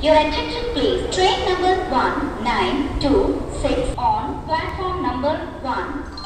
Your attention please. Train number 1926 on platform number 1.